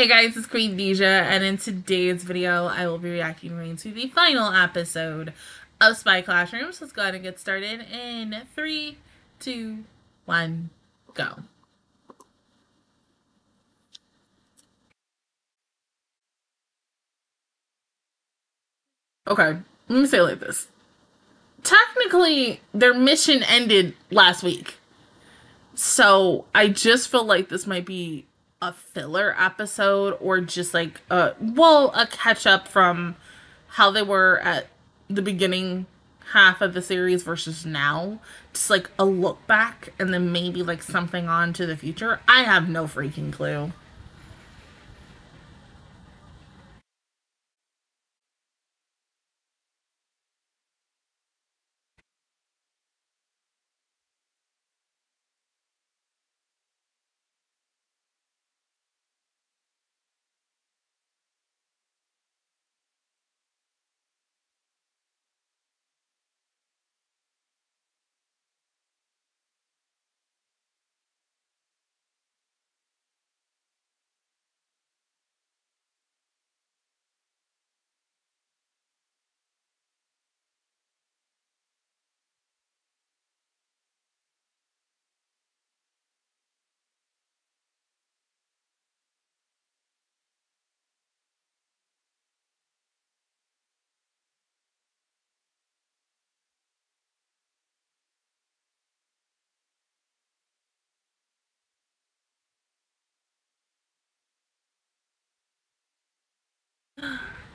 Hey guys, it's Queendija, and in today's video, I will be reacting to the final episode of Spy Classrooms. Let's go ahead and get started in three, two, one, go. Okay, let me say it like this. Technically, their mission ended last week. So I just feel like this might be a filler episode or just like a well a catch up from how they were at the beginning half of the series versus now. Just like a look back and then maybe like something on to the future. I have no freaking clue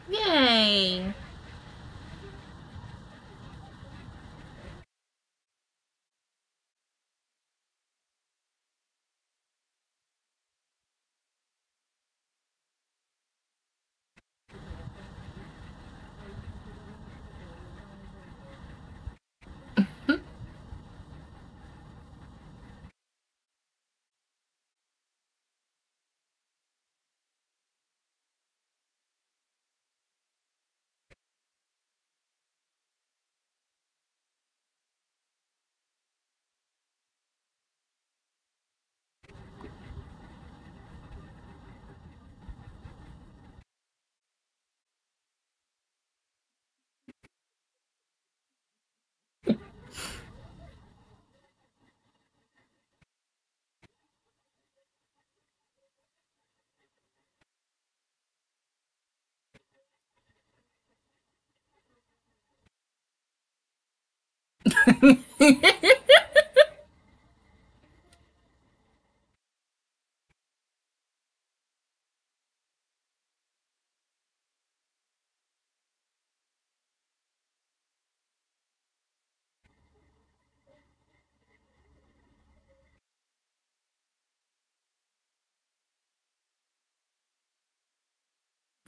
Yay!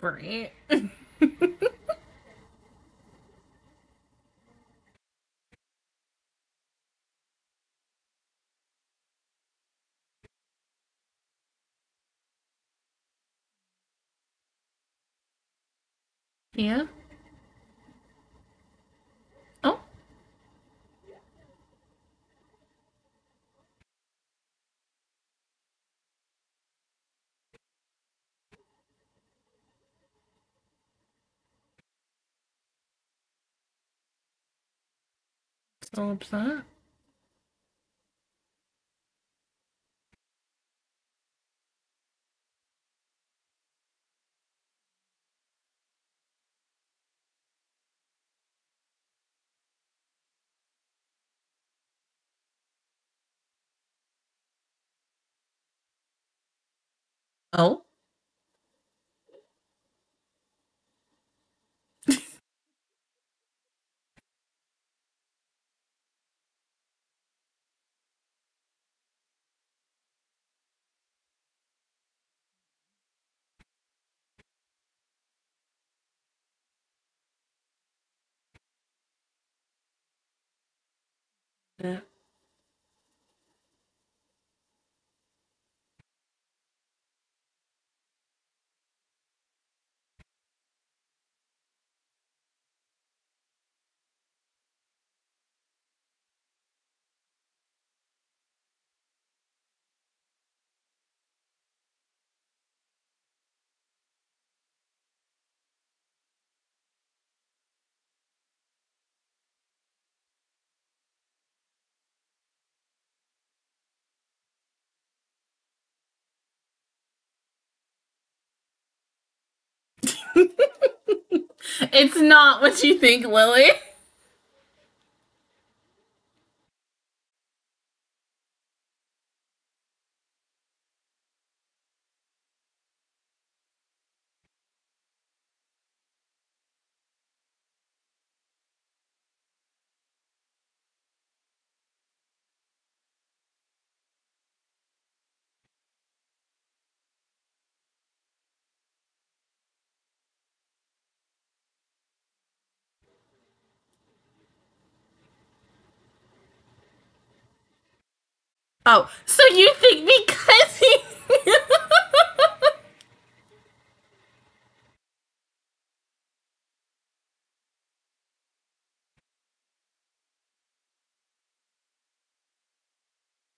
Right. Yeah. Oh. So upset. Oh. Yeah. It's not what you think, Lily. Oh, so you think because he.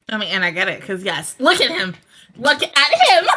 I mean, and I get it, because yes, look at him. Look at him.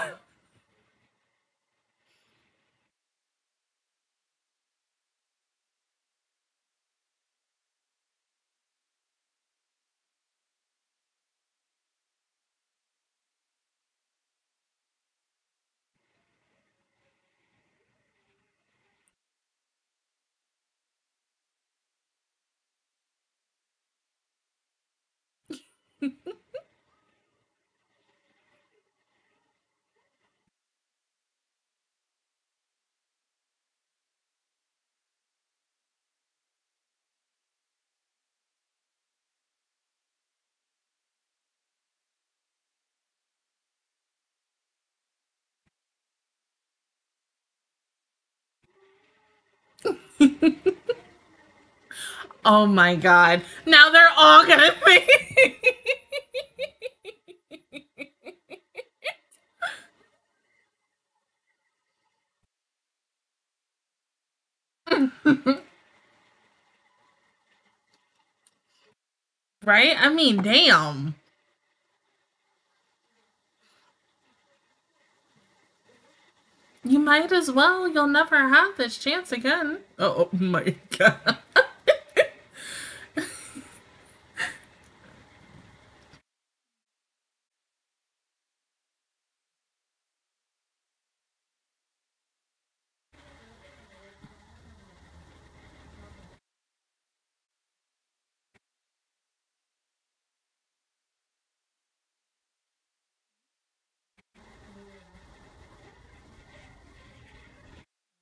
oh my god. Now they're all gonna think. right? I mean, damn. You might as well. You'll never have this chance again. Oh my god.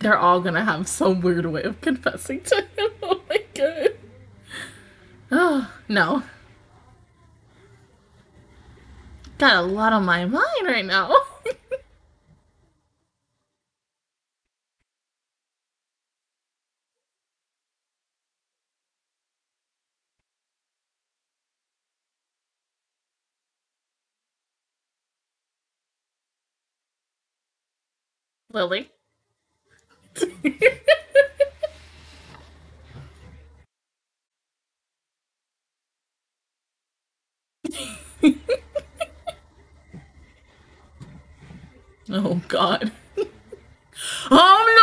They're all gonna have some weird way of confessing to him. Oh my god. Oh, no. Got a lot on my mind right now. Lily. oh god. oh no!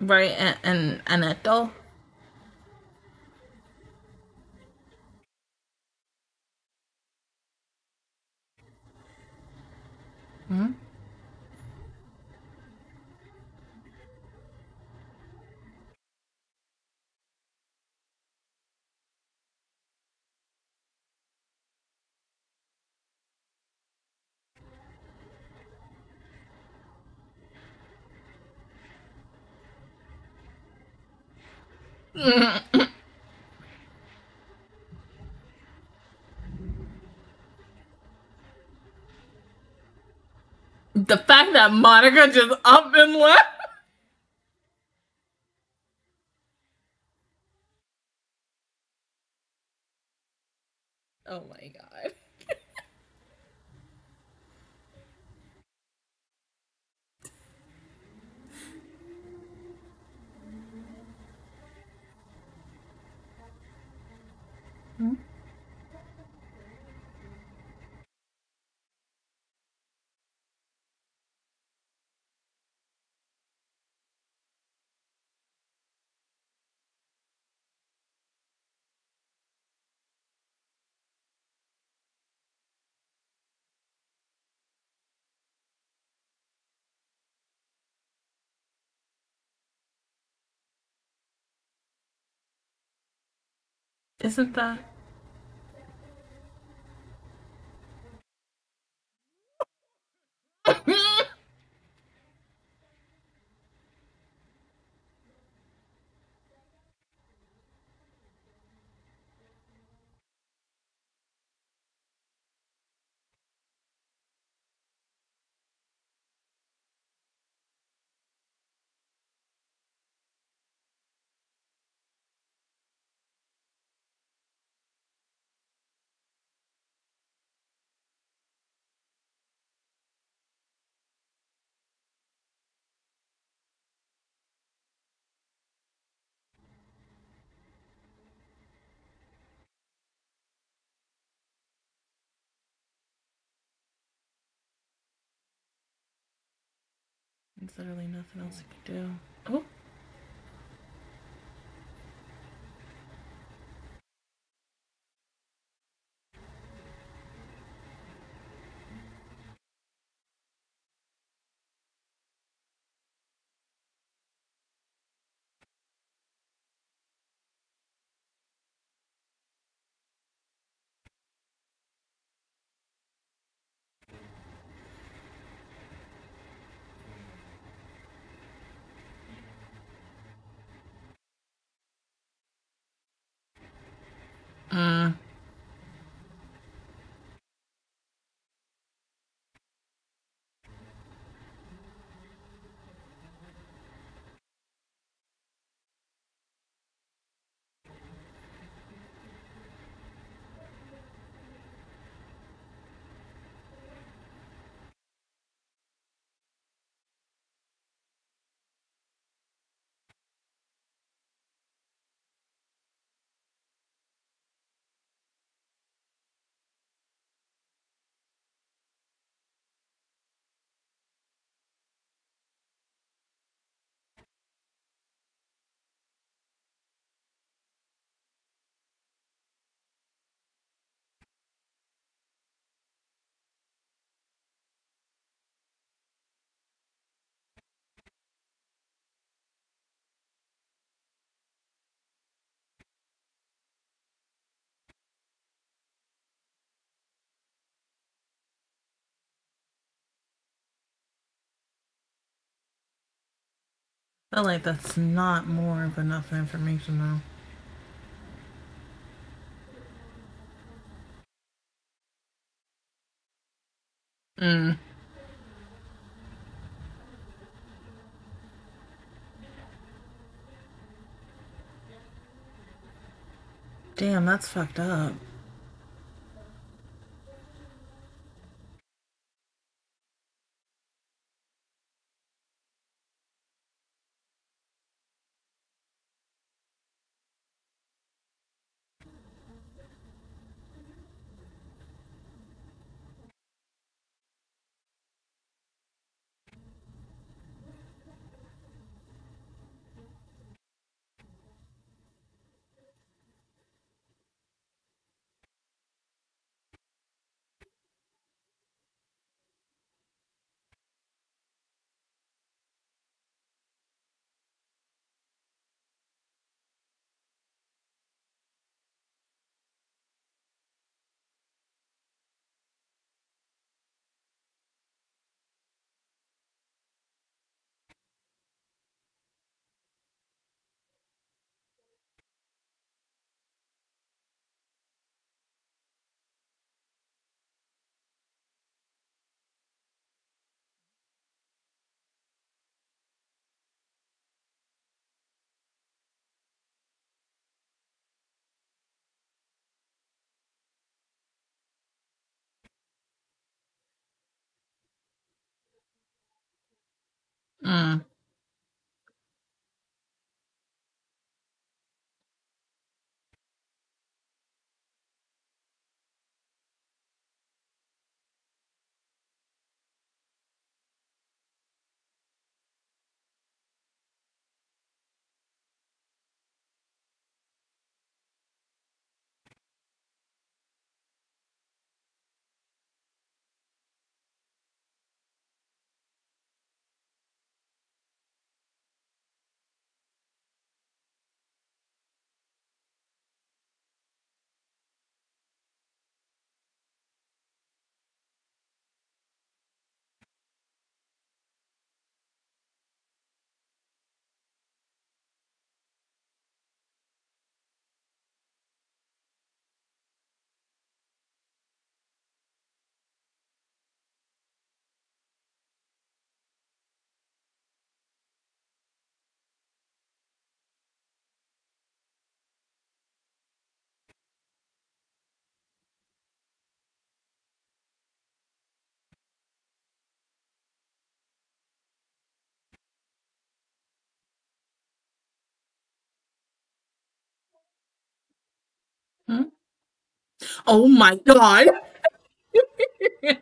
Right and, and Annette. Hmm? the fact that Monica just up and left. Oh my god. Hmm? Isn't that? There's literally nothing else I can do. Oh. Mm. Feel like that's not more of enough information though. Mm. Damn, that's fucked up. Mm. Hmm? Oh my god.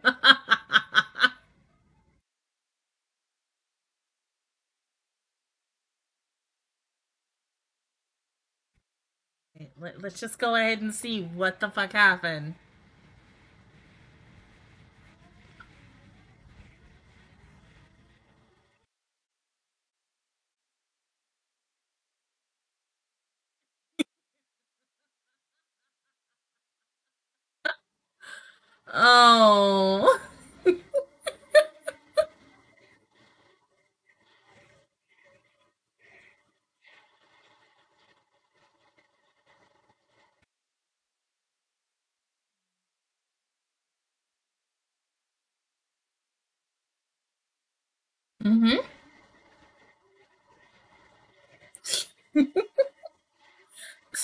Let, us just go ahead and see what the fuck happened. Oh. mm-hmm.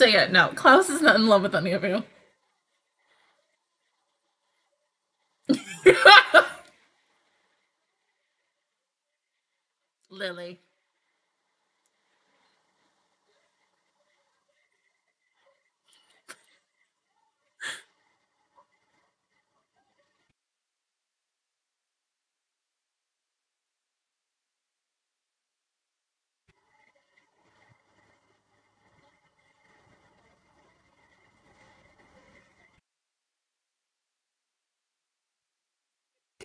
Yeah, no, Klaus is not in love with any of you. Lily.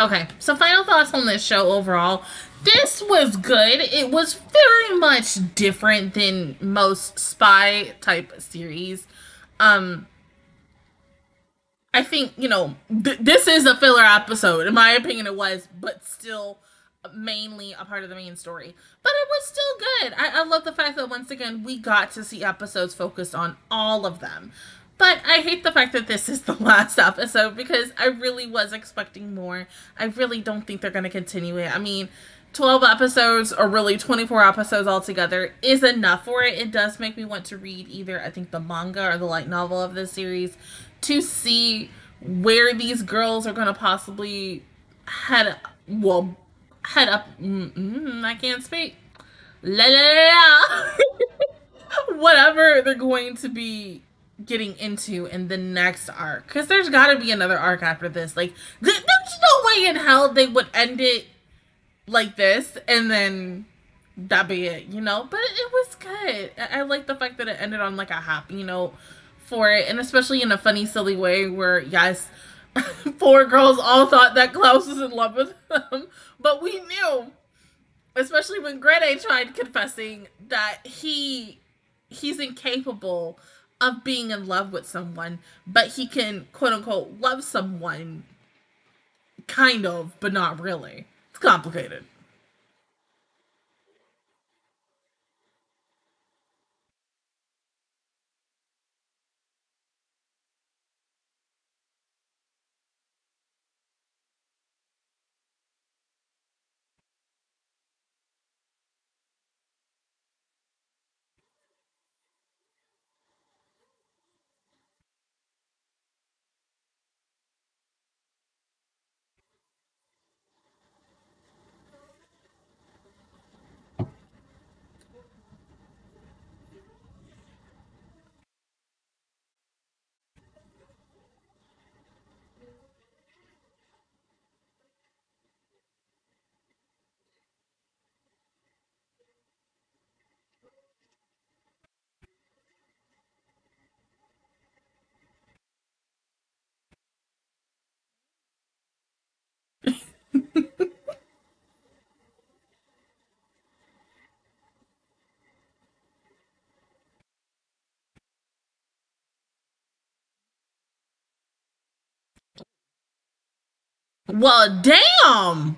Okay, so final thoughts on this show overall. This was good. It was very much different than most spy type series. Um I think, you know, th- this is a filler episode. In my opinion it was, but still mainly a part of the main story. But it was still good. I, I love the fact that once again we got to see episodes focused on all of them. But I hate the fact that this is the last episode because I really was expecting more. I really don't think they're going to continue it. I mean, 12 episodes or really 24 episodes altogether is enough for it. It does make me want to read either, I think, the manga or the light novel of this series to see where these girls are going to possibly head, well, head up. Mm, I can't speak. La la la. Whatever they're going to be getting into in the next arc because there's got to be another arc after this like th- there's no way in hell they would end it like this and then that be it, you know. But it was good. I, I like the fact that it ended on like a happy note for it, and especially in a funny, silly way where yes, four girls all thought that Klaus was in love with them, but we knew, especially when Grete tried confessing that he he's incapable of being in love with someone, but he can quote unquote love someone kind of, but not really. It's complicated. Well, damn.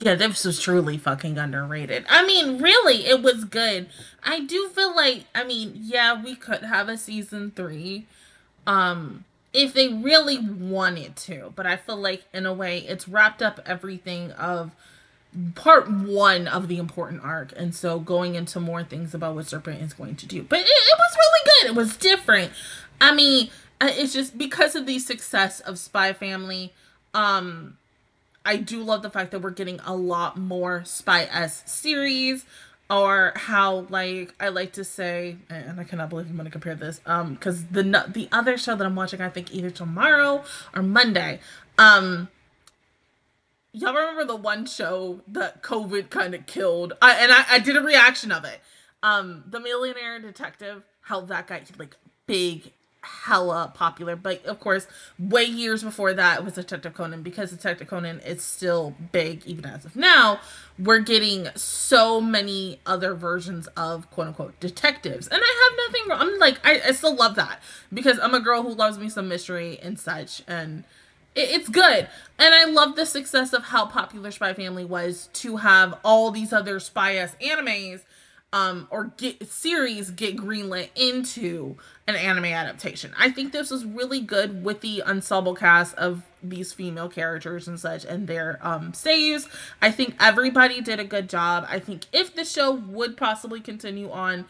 Yeah, this was truly fucking underrated. I mean, really, it was good. I do feel like, I mean, yeah, we could have a season three, um, if they really wanted to. But I feel like, in a way, it's wrapped up everything of part one of the important arc, and so going into more things about what Serpent is going to do. But it, it was really good. It was different. I mean, uh, it's just because of the success of Spy Family. Um, I do love the fact that we're getting a lot more Spy S series or how like I like to say and I cannot believe I'm to compare this um cuz the the other show that I'm watching I think either tomorrow or Monday um y'all remember the one show that COVID kind of killed? I, and I, I did a reaction of it. Um the millionaire detective how that got like big hella popular. But of course, way years before that was Detective Conan because Detective Conan is still big even as of now. We're getting so many other versions of quote unquote detectives. And I have nothing wrong. I'm like, I, I still love that because I'm a girl who loves me some mystery and such. And it, it's good. And I love the success of how popular Spy Family was to have all these other spy s animes um or get series get greenlit into an anime adaptation. I think this was really good with the ensemble cast of these female characters and such and their um saves. I think everybody did a good job. I think if the show would possibly continue on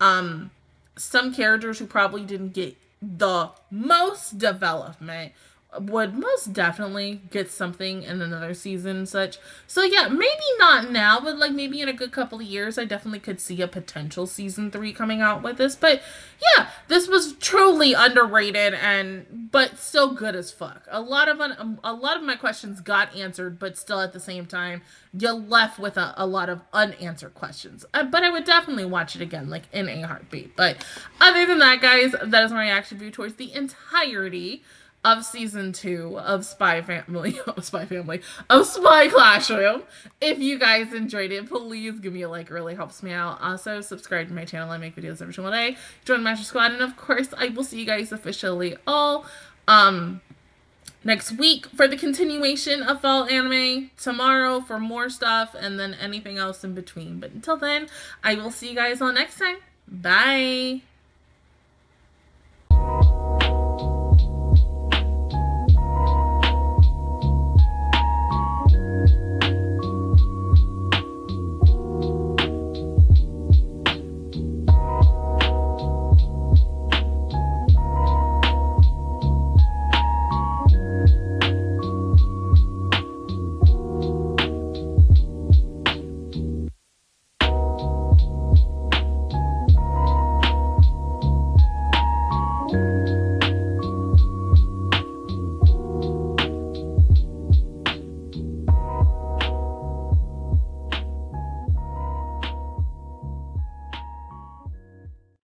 um some characters who probably didn't get the most development would most definitely get something in another season and such. So yeah, maybe not now, but like maybe in a good couple of years, I definitely could see a potential season three coming out with this. But yeah, this was truly underrated and but still good as fuck. A lot of un- a lot of my questions got answered, but still at the same time, you're left with a, a lot of unanswered questions. Uh, but I would definitely watch it again, like in a heartbeat. But other than that, guys, that is my reaction view towards the entirety of season two of Spy Family, of Spy Family, of Spy Classroom. If you guys enjoyed it, please give me a like. It really helps me out. Also, subscribe to my channel. I make videos every single day. Join Master Squad, and of course, I will see you guys officially all um next week for the continuation of fall anime tomorrow for more stuff and then anything else in between but until then i will see you guys all next time bye